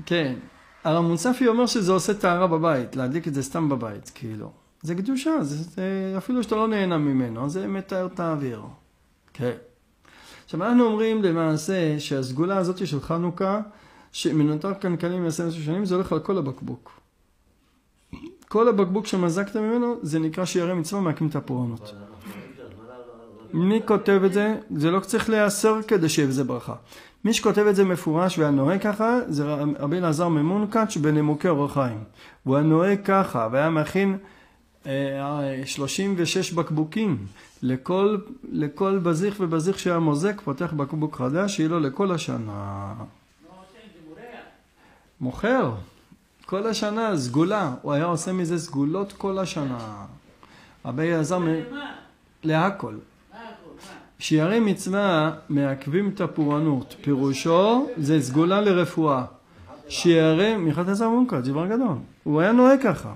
כן. הרב מוצפי אומר שזה עושה טהרה בבית, להדליק את זה סתם בבית, כאילו. זה קדושה, זה, זה, אפילו שאתה לא נהנה ממנו, זה מתאר את האוויר. כן. עכשיו אנחנו אומרים למעשה שהסגולה הזאת של חנוכה, שמנותר קנקנים מ-12 שנים, זה הולך על כל הבקבוק. כל הבקבוק שמזקת ממנו, זה נקרא שירא מצווה מהקים את הפורענות. מי כותב את זה? זה לא צריך להיאסר כדי שיהיה בזה ברכה. מי שכותב את זה מפורש והיה נוהג ככה, זה רבי אלעזר ממונקאץ' בנימוקי אורח חיים. הוא היה נוהג ככה, והיה מכין אה, 36 בקבוקים. לכל, לכל בזיך ובזיך שהיה מוזק, פותח בקבוק חדש, שיהיה לו לכל השנה. מוכר. כל השנה סגולה, הוא היה עושה מזה סגולות כל השנה. רבי אלעזר, להכל. שיערי מצווה מעכבים את הפורענות, פירושו זה סגולה לרפואה. שיערי, מיכת עזר מונקה, דבר גדול, הוא היה נוהג ככה.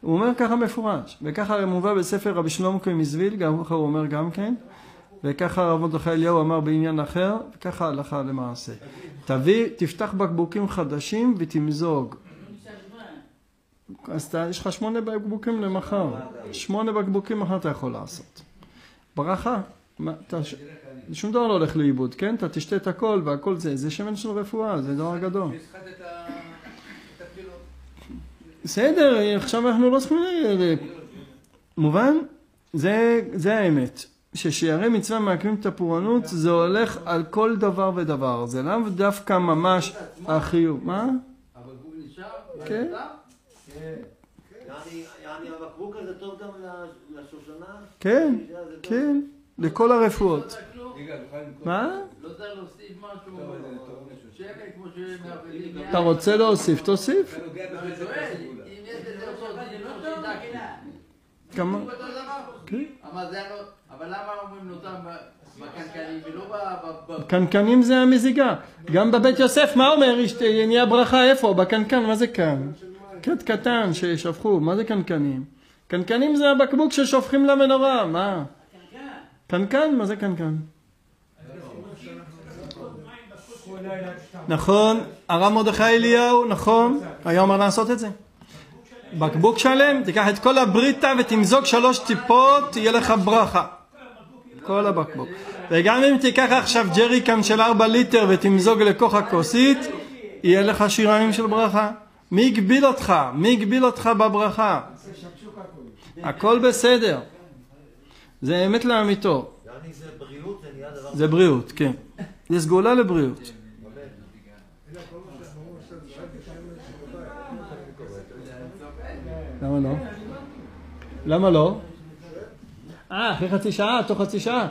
הוא אומר ככה מפורש, וככה מובא בספר רבי שלמה מזוויל, גם ככה הוא אומר גם כן, וככה רב מרדכי אליהו אמר בעניין אחר, וככה הלכה למעשה. תביא, תפתח בקבוקים חדשים ותמזוג. אז אתה, יש לך שמונה בקבוקים למחר, שמונה בקבוקים מחר אתה יכול לעשות. ברכה, מה, אתה, שום דבר לא הולך לאיבוד, כן? אתה תשתה את הכל והכל זה, זה שמן של רפואה, זה דבר גדול. בסדר, עכשיו אנחנו לא צריכים... מובן? זה, זה האמת. ששיערי מצווה מעכבים את הפורענות זה הולך על כל דבר ודבר, זה לאו דווקא ממש החיוב. מה? הבקבוק נשאר? כן. יעני הבקבוק הזה טוב גם לשושנה? כן, כן, לכל הרפואות. מה? לא כמו שמערבבים. אתה רוצה להוסיף, תוסיף. לא שידע כמה? כן. אבל זה לא, אבל למה אומרים בקנקנים ולא ב... קנקנים זה המזיגה. גם בבית יוסף, מה אומר? נהיה ברכה איפה? בקנקן, מה זה כאן? קט קטן ששפכו, מה זה קנקנים? קנקנים זה הבקבוק ששופכים למנורה, מה? קנקן? מה זה קנקן? נכון, הרב מרדכי אליהו, נכון, היה אומר לעשות את זה. בקבוק שלם, תיקח את כל הבריטה ותמזוג שלוש טיפות, תהיה לך ברכה. כל הבקבוק. וגם אם תיקח עכשיו ג'ריקן של ארבע ליטר ותמזוג לתוך הכוסית, יהיה לך שיריים של ברכה. מי הגביל אותך? מי הגביל אותך בברכה? הכל בסדר. זה אמת לאמיתו. יעני זה בריאות, זה נהיה דבר... זה בריאות, כן. זה סגולה לבריאות. השמן שבבית. למה לא? למה לא? אה, אחרי חצי שעה, תוך חצי שעה?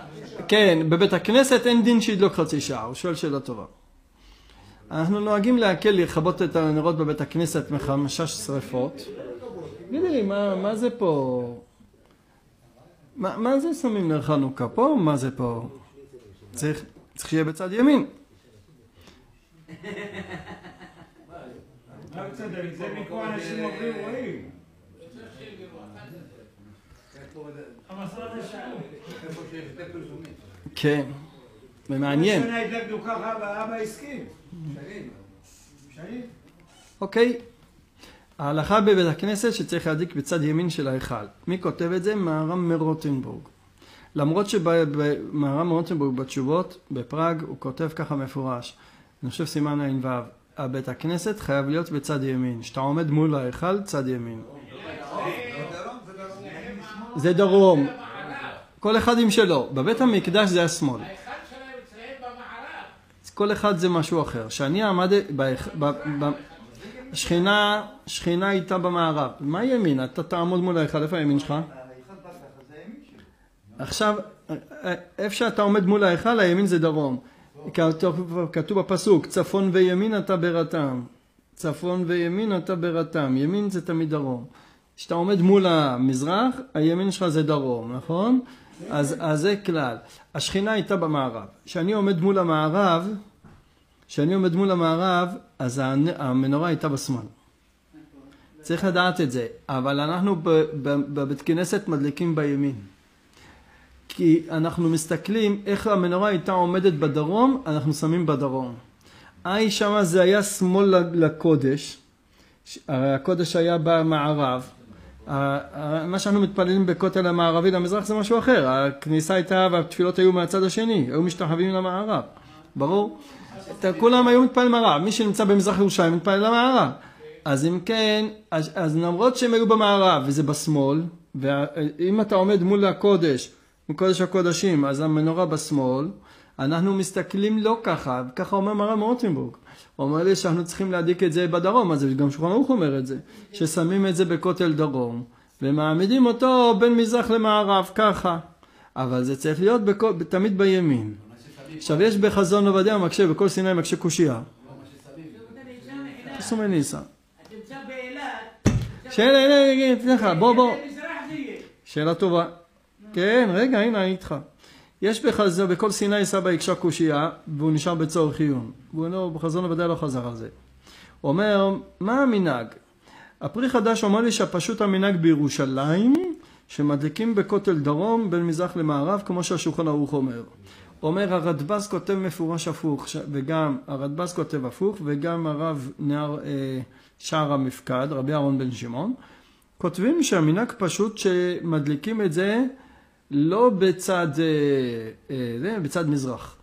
כן, בבית הכנסת אין דין שידלוק חצי שעה, הוא שואל שאלה טובה. אנחנו נוהגים להקל לכבות את הנרות בבית הכנסת מחשש שרפות. תגידי לי, מה, מה זה פה? מה, מה זה שמים נר חנוכה פה? מה זה פה? צריך, צריך שיהיה בצד ימין. כן, ומעניין. אוקיי. ההלכה בבית הכנסת שצריך להדליק בצד ימין של ההיכל. מי כותב את זה? מהר"ם מרוטנבורג. למרות שמהר"ם מרוטנבורג בתשובות בפראג הוא כותב ככה מפורש. אני חושב סימן ע"ו. בית הכנסת חייב להיות בצד ימין. כשאתה עומד מול ההיכל, צד ימין. זה דרום. כל אחד עם שלו. בבית המקדש זה השמאל. כל אחד זה משהו אחר. כשאני עמד... שכינה, שכינה הייתה במערב. מה ימין? אתה תעמוד מול ההיכל, איפה הימין שלך? עכשיו, איפה שאתה עומד מול ההיכל, הימין זה דרום. כתוב בפסוק, צפון וימין אתה ברתם. צפון וימין אתה ברתם. ימין זה תמיד דרום. כשאתה עומד מול המזרח, הימין שלך זה דרום, נכון? אז, אז זה כלל. השכינה הייתה במערב. כשאני עומד מול המערב, כשאני עומד מול המערב, אז המנורה הייתה בשמאל. צריך לדעת את זה. אבל אנחנו בבית כנסת מדליקים בימין. כי אנחנו מסתכלים איך המנורה הייתה עומדת בדרום, אנחנו שמים בדרום. היי שמה זה היה שמאל לקודש, הרי הקודש היה במערב. מה שאנחנו מתפללים בכותל המערבי למזרח זה משהו אחר, הכניסה הייתה והתפילות היו מהצד השני, היו משתחווים למערב, ברור? כולם היו מתפללים למערב, מי שנמצא במזרח ירושלים מתפלל למערב. אז אם כן, אז, אז למרות שהם היו במערב וזה בשמאל, ואם אתה עומד מול הקודש, מול קודש הקודשים, אז המנורה בשמאל, אנחנו מסתכלים לא ככה, ככה אומר מרן מרוטנבורג. הוא אומר לי שאנחנו צריכים להדליק את זה בדרום, אז גם שולחן ערוך אומר את זה, ששמים את זה בכותל דרום, ומעמידים אותו בין מזרח למערב, ככה. אבל זה צריך להיות בכל, תמיד בימין. עכשיו יש בחזון עובדיה מקשה, בכל סיני מקשה קושייה. תעשו מניסה. שאלה, הנה, אתן לך, בוא, בוא. שאלה טובה. כן, רגע, הנה, אני איתך. יש בחזון, בכל סיני סבא הקשה קושייה, והוא נשאר בצורך עיון. והוא לא, בחזון עובדיה לא חזר על זה. הוא אומר, מה המנהג? הפרי חדש אומר לי שהפשוט המנהג בירושלים, שמדליקים בכותל דרום בין מזרח למערב, כמו שהשולחן ערוך אומר. אומר הרדב"ז כותב מפורש הפוך, וגם הרדב"ז כותב הפוך, וגם הרב נהר אה, שער המפקד, רבי אהרון בן שמעון, כותבים שהמנהג פשוט שמדליקים את זה לא בצד, אה, אה, בצד מזרח.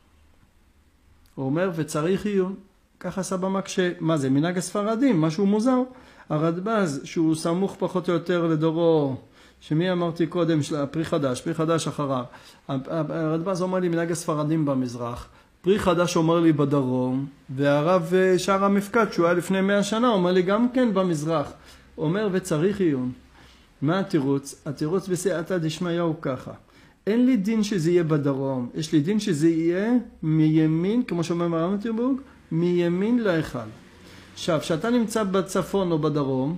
הוא אומר, וצריך עיון. ככה סבא מקשה. מה זה, מנהג הספרדים, משהו מוזר. הרדב"ז, שהוא סמוך פחות או יותר לדורו, שמי אמרתי קודם, של הפרי חדש, פרי חדש אחריו. הרדב"ז אומר לי מנהג הספרדים במזרח, פרי חדש אומר לי בדרום, והרב אה, שער המפקד, שהוא היה לפני מאה שנה, אומר לי גם כן במזרח. אומר, וצריך עיון. מה התירוץ? התירוץ בסייעתא דשמיא הוא ככה. אין לי דין שזה יהיה בדרום, יש לי דין שזה יהיה מימין, כמו שאומר מרם מטירבורג, מימין להיכל. עכשיו, כשאתה נמצא בצפון או בדרום,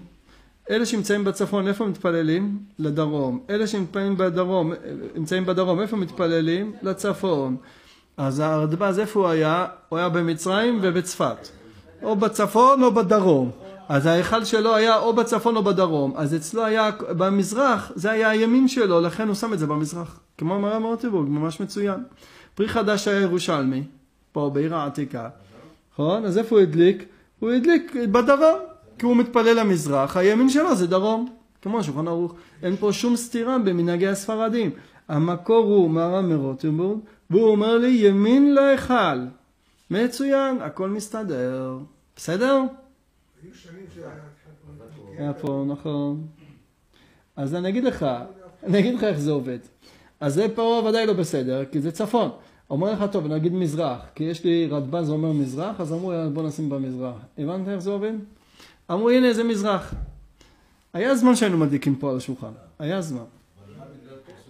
אלה שנמצאים בצפון, איפה מתפללים? לדרום. אלה שנמצאים בדרום, נמצאים בדרום, איפה מתפללים? לצפון. אז הרדב"ז, איפה הוא היה? הוא היה במצרים ובצפת. או בצפון או בדרום. אז ההיכל שלו היה או בצפון או בדרום. אז אצלו היה במזרח, זה היה הימין שלו, לכן הוא שם את זה במזרח. כמו מרם רוטנבורג, ממש מצוין. פרי חדש היה ירושלמי, פה בעיר העתיקה. נכון? אז איפה הוא הדליק? הוא הדליק בדרום, כי הוא מתפלל למזרח, הימין שלו זה דרום. כמו שולחן ערוך. אין פה שום סתירה במנהגי הספרדים. המקור הוא מהר"ם מרוטנבורג, והוא אומר לי ימין להיכל. מצוין, הכל מסתדר. בסדר? שהיה... היה פה, נכון. אז אני אגיד לך, אני אגיד לך איך זה עובד. אז זה פה ודאי לא בסדר, כי זה צפון. אומר לך, טוב, נגיד מזרח, כי יש לי רדב"ז אומר מזרח, אז אמרו, בוא נשים במזרח. הבנת איך זה עובד? אמרו, הנה, זה מזרח. היה זמן שהיינו מדליקים פה על השולחן, היה זמן.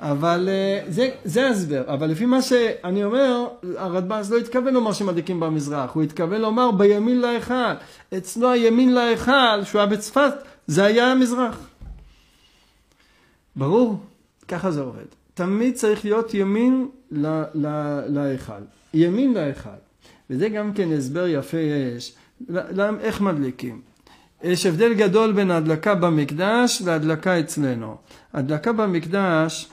אבל אה, זה, ההסבר, אבל לפי מה שאני אומר, הרדב"ז לא התכוון לומר שמדליקים במזרח, הוא התכוון לומר בימין להיכל. אצלו הימין להיכל, שהוא היה בצפת, זה היה המזרח. ברור? ככה זה עובד. תמיד צריך להיות ימין להיכל. ימין להיכל. וזה גם כן הסבר יפה יש. איך מדליקים? יש הבדל גדול בין ההדלקה במקדש להדלקה אצלנו. הדלקה במקדש,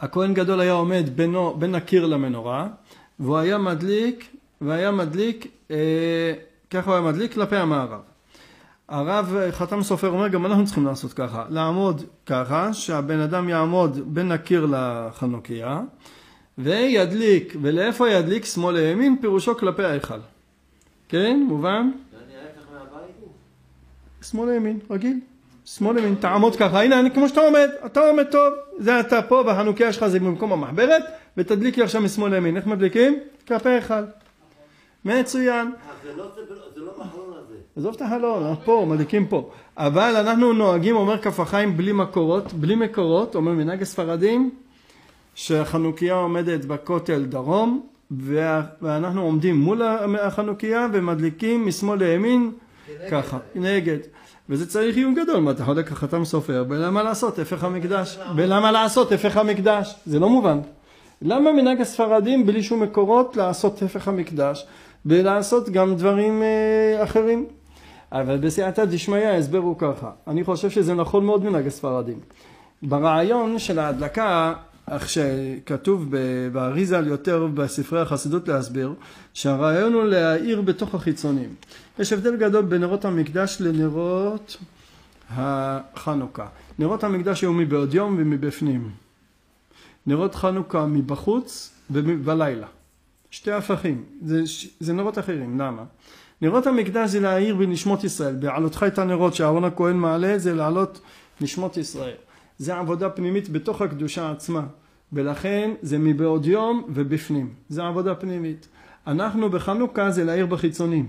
הכהן גדול היה עומד בינו, בין הקיר למנורה, והוא היה מדליק, והיה מדליק, אה, ככה הוא היה מדליק כלפי המערב. הרב חתם סופר אומר, גם אנחנו צריכים לעשות ככה, לעמוד ככה, שהבן אדם יעמוד בין הקיר לחנוכיה, וידליק, ולאיפה ידליק? שמאל לימין, פירושו כלפי ההיכל. כן, מובן? שמאל לימין, רגיל. שמאל לימין, תעמוד ככה, הנה אני כמו שאתה עומד, אתה עומד טוב, זה אתה פה והחנוכיה שלך זה במקום המחברת, ותדליק לי עכשיו משמאל לימין, איך מדליקים? כלפי ההיכל. מצוין. אה, זה לא- זה לא- לא בחלון הזה. עזוב את החלון, פה, מדליקים פה. אבל אנחנו נוהגים, אומר כף החיים, בלי מקורות, בלי מקורות, אומר מנהג הספרדים, שהחנוכיה עומדת בכותל דרום, ואנחנו עומדים מול החנוכיה ומדליקים משמאל לימין, ככה, נגד. וזה צריך עיון גדול, מה אתה חולק החתם סופר, ולמה לעשות הפך המקדש? ולמה לעשות הפך המקדש? זה לא מובן. למה מנהג הספרדים בלי שום מקורות לעשות הפך המקדש ולעשות גם דברים אה, אחרים? אבל בסייעתא דשמיא ההסבר הוא ככה, אני חושב שזה נכון מאוד מנהג הספרדים. ברעיון של ההדלקה, איך שכתוב באריזה יותר בספרי החסידות להסביר, שהרעיון הוא להאיר בתוך החיצונים. יש הבדל גדול בין נרות המקדש לנרות החנוכה. נרות המקדש היו מבעוד יום ומבפנים. נרות חנוכה מבחוץ ובלילה. שתי הפכים, זה, זה נרות אחרים, למה? נרות המקדש זה להאיר בנשמות ישראל, בעלותך את הנרות שאהרון הכהן מעלה זה להעלות נשמות ישראל. זה עבודה פנימית בתוך הקדושה עצמה, ולכן זה מבעוד יום ובפנים, זה עבודה פנימית. אנחנו בחנוכה זה להאיר בחיצונים.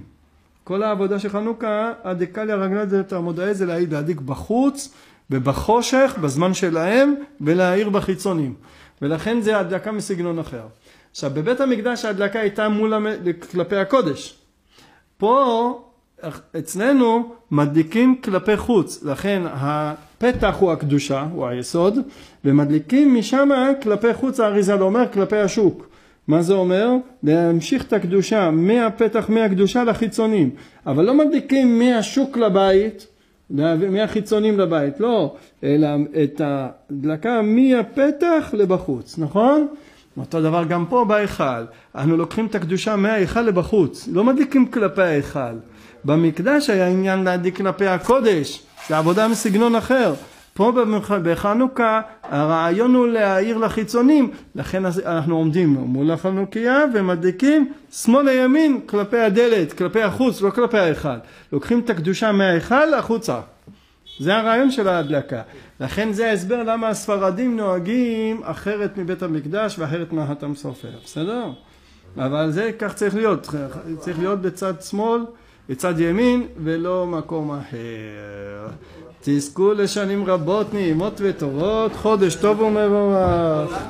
כל העבודה של חנוכה, הדקליה רגלת זה תעמודאי זה להאיר להדליק בחוץ ובחושך בזמן שלהם ולהאיר בחיצונים. ולכן זה הדלקה מסגנון אחר. עכשיו בבית המקדש ההדלקה הייתה מול המ... כלפי הקודש. פה אצלנו מדליקים כלפי חוץ, לכן הפתח הוא הקדושה, הוא היסוד, ומדליקים משם כלפי חוץ האריזה, לא אומר כלפי השוק. מה זה אומר? להמשיך את הקדושה מהפתח, מהקדושה לחיצונים, אבל לא מדליקים מהשוק לבית, מהחיצונים לבית, לא, אלא את ההדלקה מהפתח לבחוץ, נכון? אותו דבר גם פה בהיכל, אנחנו לוקחים את הקדושה מההיכל לבחוץ, לא מדליקים כלפי ההיכל. במקדש היה עניין להדליק כלפי הקודש, זה עבודה מסגנון אחר. פה בחנוכה הרעיון הוא להאיר לחיצונים, לכן אנחנו עומדים מול החנוכיה ומדליקים שמאל לימין כלפי הדלת, כלפי החוץ, לא כלפי ההיכל. לוקחים את הקדושה מההיכל החוצה. זה הרעיון של ההדלקה. לכן זה ההסבר למה הספרדים נוהגים אחרת מבית המקדש ואחרת מהחתם סופר, בסדר? אבל זה כך צריך להיות, צריך להיות בצד שמאל, בצד ימין ולא מקום אחר. תזכו לשנים רבות נעימות וטובות, חודש טוב ומבורך.